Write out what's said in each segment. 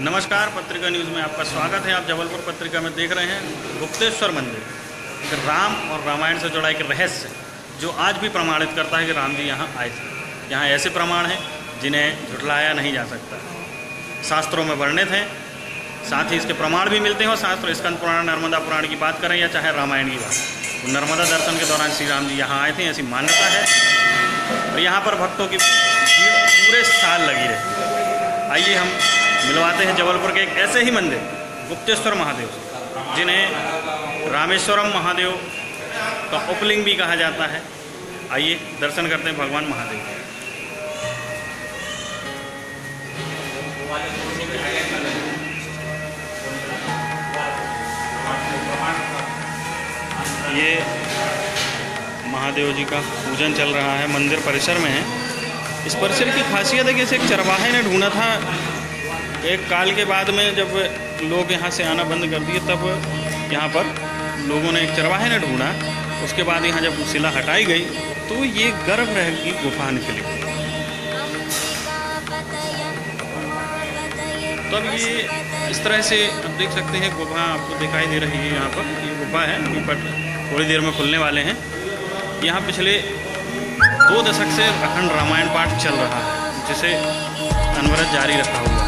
नमस्कार, पत्रिका न्यूज़ में आपका स्वागत है। आप जबलपुर पत्रिका में देख रहे हैं गुप्तेश्वर मंदिर, एक राम और रामायण से जुड़ा एक रहस्य, जो आज भी प्रमाणित करता है कि राम जी यहाँ आए थे। यहाँ ऐसे प्रमाण हैं, जिन्हें झुटलाया नहीं जा सकता। शास्त्रों में वर्णित हैं, साथ ही इसके प्रमाण भी मिलते हैं और शास्त्र स्कंद पुराण, नर्मदा पुराण की बात करें या चाहे रामायण की बात। तो नर्मदा दर्शन के दौरान श्री राम जी यहाँ आए थे, ऐसी मान्यता है। और यहाँ पर भक्तों की भीड़ पूरे साल लगी रही। आइए हम मिलवाते हैं जबलपुर के एक ऐसे ही मंदिर, गुप्तेश्वर महादेव जिन्हें रामेश्वरम महादेव का उपलिंग भी कहा जाता है। आइए, दर्शन करते हैं भगवान महादेव ये महादेव जी का पूजन चल रहा है, मंदिर परिसर में है। इस परिसर की खासियत है कि इसे एक चरवाहे ने ढूंढा था एक काल के बाद में जब लोग यहाँ से आना बंद कर दिए, तब यहाँ पर लोगों ने एक चरवाहे ने ढूंढा। उसके बाद यहाँ जब शिला हटाई गई तो ये गर्भगृह की गुफा निकली। तब ये इस तरह से आप देख सकते हैं, गुफा आपको दिखाई दे रही है यहाँ पर। ये गुफा है बट थोड़ी देर में खुलने वाले हैं। यहाँ पिछले दो दशक से अखंड रामायण पाठ चल रहा है, जिसे अनवरत जारी रखा हुआ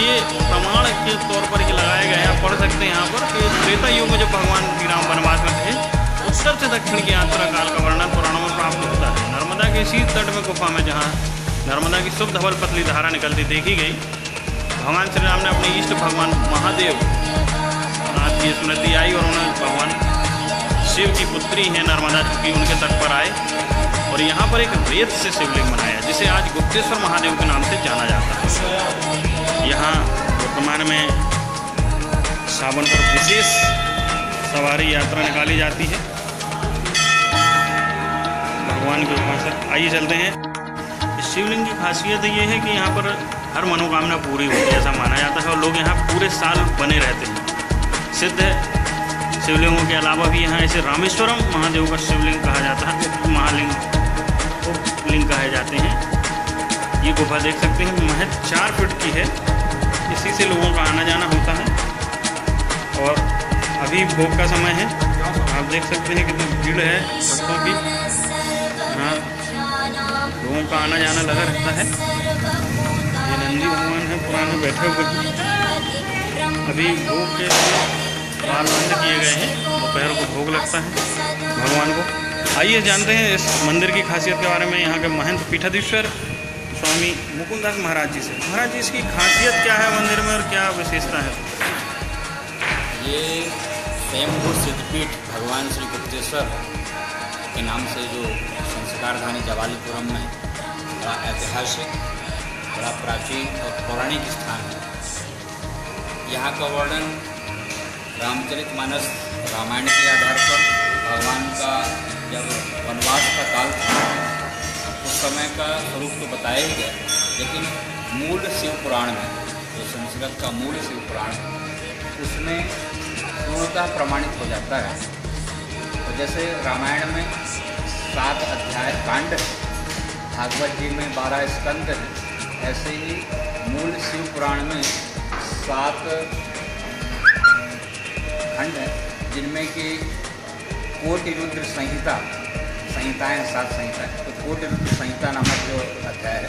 ये प्रमाण के तौर पर ये लगाए गए हैं। पढ़ सकते हैं यहाँ पर कि त्रेता युग में जब भगवान श्री राम वनवास में थे, उत्तर से दक्षिण की यात्रा काल का वर्णन पुराणों में प्राप्त होता है। नर्मदा के इसी तट में गुफा में जहाँ नर्मदा की शुभ धवल पतली धारा निकलती देखी गई, भगवान श्री राम ने अपने इष्ट भगवान महादेव नाथ की स्मृति आई और उन्होंने भगवान शिव की पुत्री हैं नर्मदा चूँकि उनके तट पर आए और यहाँ पर एक रेत से शिवलिंग बनाया, जिसे आज गुप्तेश्वर महादेव के नाम से जाना जाता है। वर्तमान में सावन पर विशेष सवारी यात्रा निकाली जाती है। भगवान के उपासक आइए चलते हैं। इस शिवलिंग की खासियत ये है कि यहाँ पर हर मनोकामना पूरी होती है, ऐसा माना जाता है, और लोग यहाँ पूरे साल बने रहते हैं। सिद्ध है। शिवलिंगों के अलावा भी यहाँ ऐसे रामेश्वरम महादेव का शिवलिंग कहा जाता है महालिंग उपलिंग कहे जाते हैं। ये गुफा देख सकते हैं, महज चार फीट की है। इसी से लोगों का आना जाना होता है। और अभी भोग का समय है। आप देख सकते हैं कितनी भीड़ है भक्तों की। हाँ लोगों का आना जाना लगा रहता है। ये नंदी भगवान है, पुराने बैठे हुए। अभी भोग के द्वार बंद किए गए हैं। दोपहर को भोग लगता है भगवान को। आइए जानते हैं इस मंदिर की खासियत के बारे में। यहाँ के महंत पीठाधीश्वर स्वामी मुकुंदास महाराज जी से। महाराज जी, इसकी खासियत क्या है मंदिर में और क्या विशेषता है? ये स्वयंभू सिद्धपीठ भगवान श्री गुप्तेश्वर के नाम से जो संस्कारधानी जवालीपुरम में बड़ा ऐतिहासिक, बड़ा प्राचीन और पौराणिक स्थान है। यहाँ का वर्णन रामचरित मानस रामायण के आधार पर भगवान का जब वनवास का काल था समय का स्वरूप तो बताया ही गया, लेकिन मूल शिव पुराण में, जो संस्कृत का मूल शिव पुराण उसमें पूर्णतः प्रमाणित हो जाता है। तो जैसे रामायण में सात अध्याय कांड भागवत जी में बारह स्कंद ऐसे ही मूल शिव पुराण में सात खंड है, जिनमें कि कोटि रुद्र संहिता संहिताएँ सात संहिताएँ तो कोटि संहिता नामक जो अध्याय है,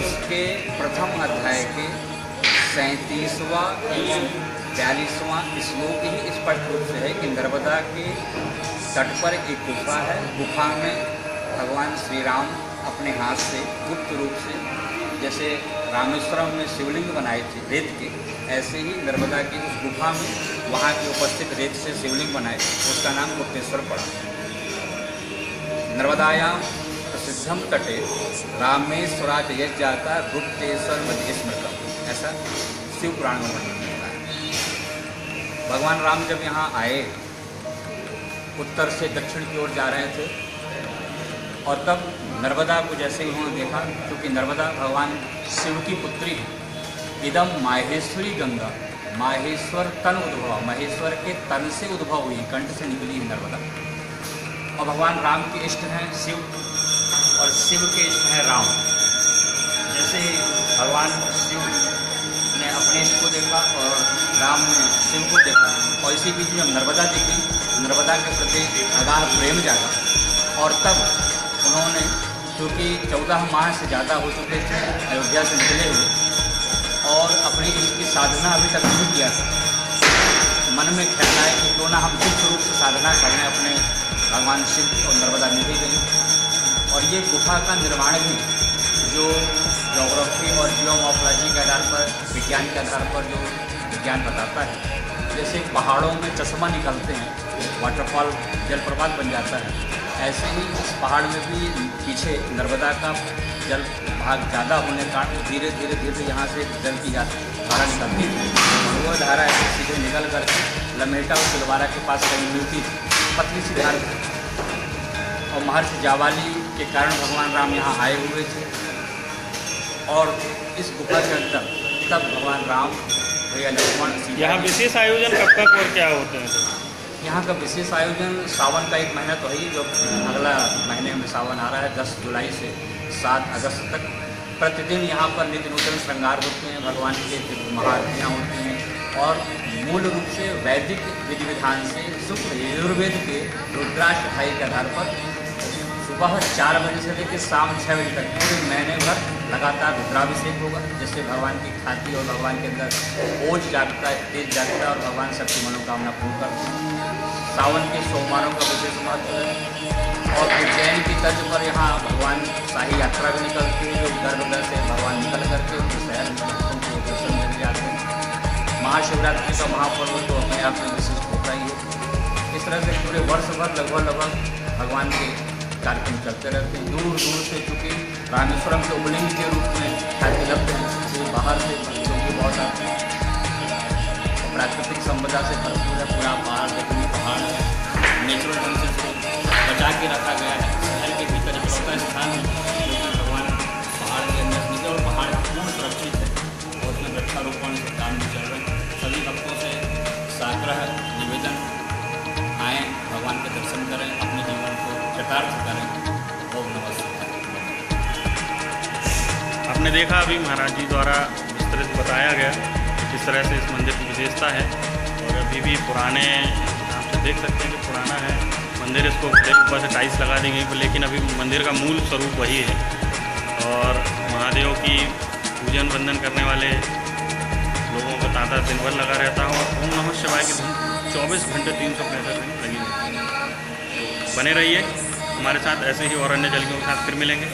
उसके प्रथम अध्याय के सैंतीसवा बयालीसवां श्लोक ही स्पष्ट रूप से है कि नर्मदा के तट पर एक गुफा है। गुफा में भगवान श्री राम अपने हाथ से, गुप्त रूप से, जैसे रामेश्वरम में शिवलिंग बनाए थे, रेत के, ऐसे ही नर्मदा की उस गुफा में वहाँ के उपस्थित रेत से शिवलिंग बनाए। उसका नाम गुप्तेश्वर पड़ा। नर्मदायाम प्रसिद्धम तटे रामेश्वराच यज जाता गुप्तेश्वर मध्य स्मृतम ऐसा शिव पुराण में वर्णन मिलता है। भगवान राम जब यहाँ आए, उत्तर से दक्षिण की ओर जा रहे थे, और तब नर्मदा को जैसे ही उन्होंने देखा, क्योंकि नर्मदा भगवान शिव की पुत्री है इदम माहेश्वरी गंगा, माहेश्वर तन उद्भव, महेश्वर के तन से उद्भव हुई, कंठ से निकली है नर्मदा। और भगवान राम के इष्ट हैं शिव और शिव के इष्ट हैं राम। जैसे ही भगवान शिव ने अपने इष्ट को देखा और राम ने शिव को देखा और इसी बीच में नर्मदा देखी, नर्मदा के प्रति अगाध प्रेम जागा और तब उन्होंने क्योंकि चौदह माह से ज़्यादा हो चुके थे, अयोध्या से निकले हुए और अपनी इसकी साधना अभी तक नहीं किया। था मन में ख्याल आया कि क्यों ना हम गुप्त रूप से साधना करें अपने भगवान शिव और नर्मदा निधि गई। और ये गुफा का निर्माण भी, जो जोग्राफी और जियोमोफोलॉजी के आधार पर, विज्ञान के आधार पर जो विज्ञान बताता है, जैसे पहाड़ों में चश्मा निकलते हैं वाटरफॉल जलप्रपात बन जाता है। ऐसे ही इस पहाड़ में भी पीछे नर्मदा का जल भाग ज़्यादा होने का, धीरे धीरे धीरे यहाँ से जल की धारा निकलती और वह धारा ऐसे सीधे निकल कर लमेटा और सिलवारा के पास कहीं मिलती थी पतली सी धारा और महर्षि जावाली के कारण भगवान राम यहाँ आए हुए थे। और इस गुफा के अंदर तब भगवान राम भैया लक्ष्मण यहाँ विशेष आयोजन कब तक और क्या होते हैं? यहाँ का विशेष आयोजन सावन का एक महीना तो है ही जो अगला महीने में सावन आ रहा है दस जुलाई से सात अगस्त तक। प्रतिदिन यहाँ पर नित्य नूतन श्रृंगार होते हैं, भगवान के महारतियाँ होती हैं और मूल रूप से वैदिक विधि विधान से शुक्ल यजुर्वेद के रुद्राष्टभाई के आधार पर सुबह चार बजे से लेकर शाम छः बजे तक पूरे महीने भर लगातार रुद्राभिषेक होगा, जिससे भगवान की खाती और भगवान के अंदर ओझ जागता है, तेज जागता है और भगवान सबकी मनोकामना पूर्ण करते हैं। सावन के सोमवारों का विशेष महत्व है। और उज्जैन की तर्ज पर यहाँ भगवान शाही यात्रा भी निकलती है जो गर्भगृह से भगवान निकल करके उनके शहर में दर्शन करने जाते हैं। महाशिवरात्रि का महापर्व तो अपने आप में विशिष्ट होता ही है। इस तरह से पूरे वर्ष भर लगभग लगभग भगवान के कार्यक्रम चलते रहते हैं। दूर दूर से चूँकि रामेश्वरम के उमलिंग के रूप में आपने देखा अभी महाराज जी द्वारा विस्तृत बताया गया किस तरह से इस मंदिर की विशेषता है, और अभी भी पुराने, आप देख सकते हैं कि पुराना है, मंदिर इसको ऊपर से टाइल्स लगा दी गई, लेकिन अभी मंदिर का मूल स्वरूप वही है, और महादेव की पूजन वंदन करने वाले लोगों को तांता दिन भर लगा रहता है, और ओम नमः शिवाय की धुन चौबीस घंटे तीन सौ पैंसठ दिन लगी रहती है। बने रहिए, हमारे साथ ऐसे ही और अन्य जलगियों के साथ फिर मिलेंगे।